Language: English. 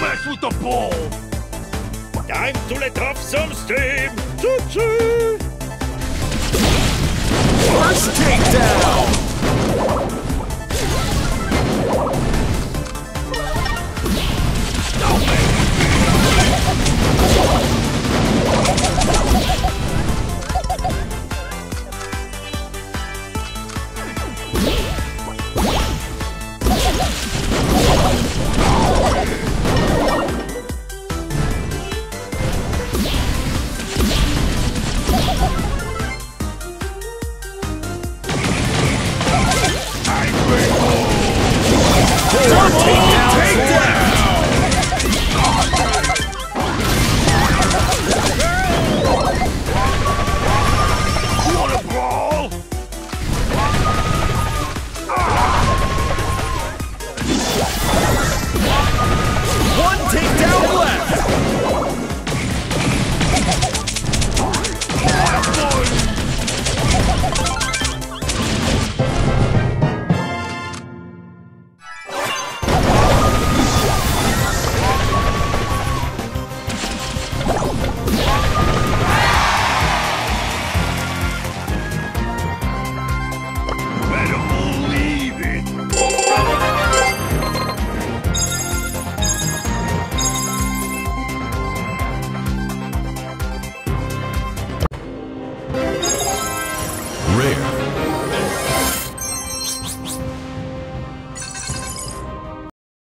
mess with the ball! Time to let off some steam! Choo-choo! First takedown!